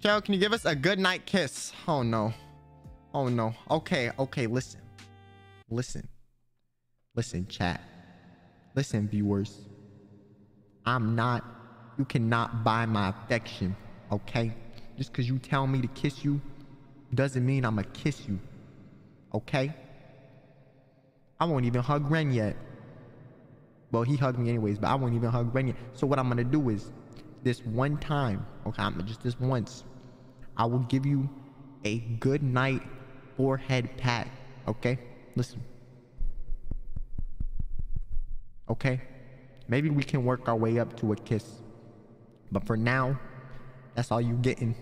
Joe, can you give us a good night kiss? Oh no. Oh no. Okay, okay, listen. Listen. Listen, chat. Listen, viewers. I'm not, you cannot buy my affection, okay? Just because you tell me to kiss you doesn't mean I'm going to kiss you, okay? I won't even hug Ren yet. Well, he hugged me anyways, but I won't even hug Ren yet. So what I'm to do is, this one time, okay, I'm just this once, I will give you a good night forehead pat, okay? Listen. Okay? Maybe we can work our way up to a kiss. But for now, that's all you getting.